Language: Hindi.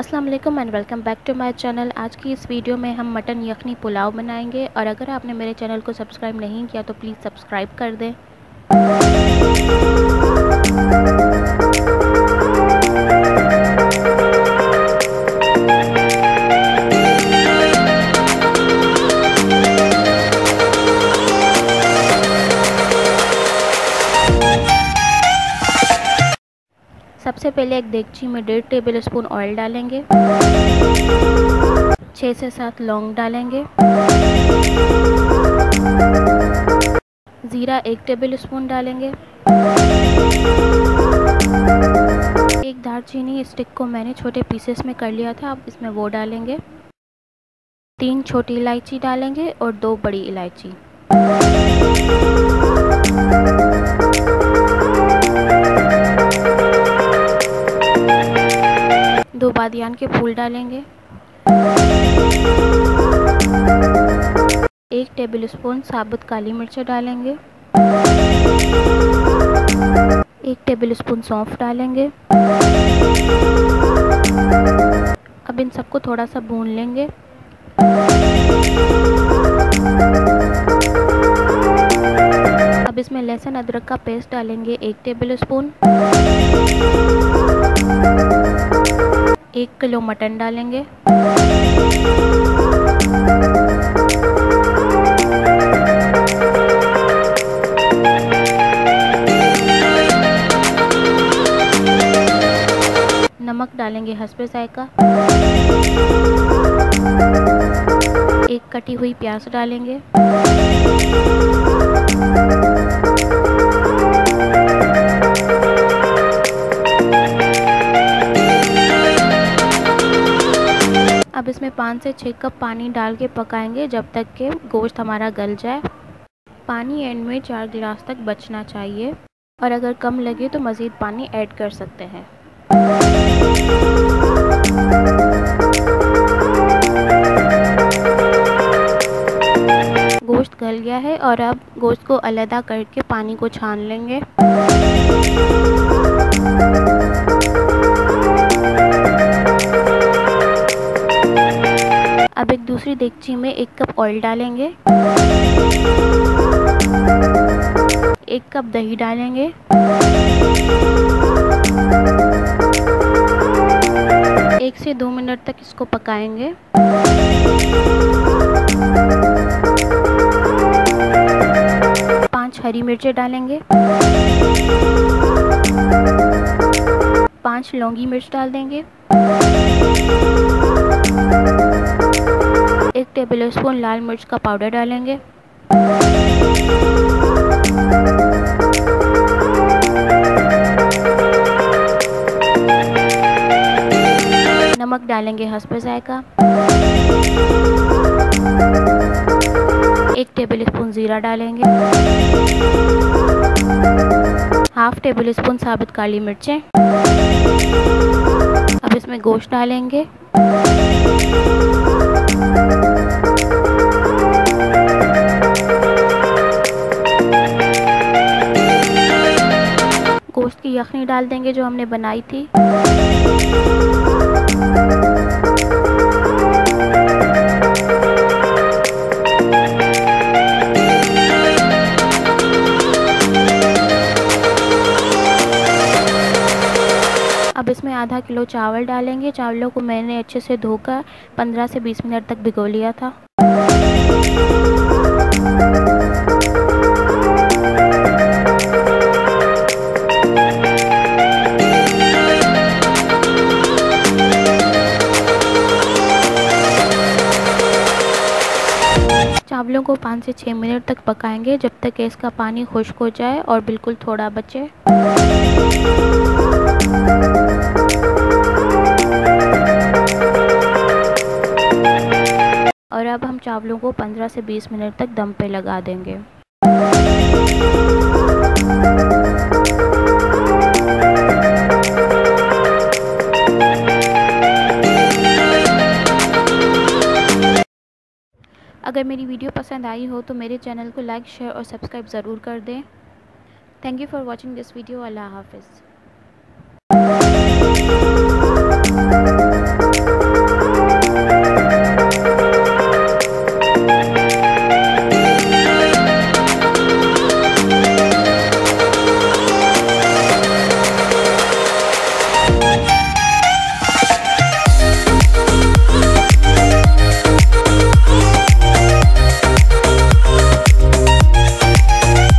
अस्सलाम वालेकुम and welcome back to my channel. आज की इस वीडियो में हम मटन यखनी पुलाव बनाएँगे और अगर आपने मेरे चैनल को सब्सक्राइब नहीं किया तो प्लीज़ सब्सक्राइब कर दें। सबसे पहले एक देगची में डेढ़ टेबल स्पून ऑयल डालेंगे। छः से सात लौंग डालेंगे। ज़ीरा एक टेबल स्पून डालेंगे। एक दालचीनी स्टिक को मैंने छोटे पीसेस में कर लिया था, अब इसमें वो डालेंगे। तीन छोटी इलायची डालेंगे और दो बड़ी इलायची। दो के फूल डालेंगे। एक टेबल स्पून साबुत काली मिर्च डालेंगे। एक टेबल स्पून सौंफ डालेंगे। अब इन सबको थोड़ा सा भून लेंगे। अब इसमें लहसुन अदरक का पेस्ट डालेंगे एक टेबल स्पून एक किलो मटन डालेंगे। नमक डालेंगे हंसपे जायका। एक कटी हुई प्याज डालेंगे। इसमें पाँच से छः कप पानी डाल के पकाएँगे जब तक के गोश्त हमारा गल जाए। पानी एंड में चार गिलास तक बचना चाहिए और अगर कम लगे तो मज़ीद पानी ऐड कर सकते हैं। गोश्त गल गया है और अब गोश्त को अलहदा करके पानी को छान लेंगे। दूसरी देगची में एक कप ऑयल डालेंगे। एक कप दही डालेंगे। एक से दो मिनट तक इसको पकाएँगे। पाँच हरी मिर्चें डालेंगे। पाँच लौंगी मिर्च डाल देंगे। एक टेबल स्पून लाल मिर्च का पाउडर डालेंगे। नमक डालेंगे हंसपे जायका। एक टेबल स्पून ज़ीरा डालेंगे। हाफ़ टेबल स्पून साबित काली मिर्चें। अब इसमें गोश्त डालेंगे। की यखनी डाल देंगे जो हमने बनाई थी। अब इसमें आधा किलो चावल डालेंगे। चावलों को मैंने अच्छे से धोकर 15 से 20 मिनट तक भिगो लिया था। चावलों को पाँच से छः मिनट तक पकाएँगे जब तक इसका पानी खुश्क हो जाए और बिल्कुल थोड़ा बचे। और अब हम चावलों को 15 से 20 मिनट तक दम पे लगा देंगे। अगर मेरी वीडियो पसंद आई हो तो मेरे चैनल को लाइक, शेयर और सब्सक्राइब ज़रूर कर दें। Thank you for watching this video अल्लाह हाफिज़।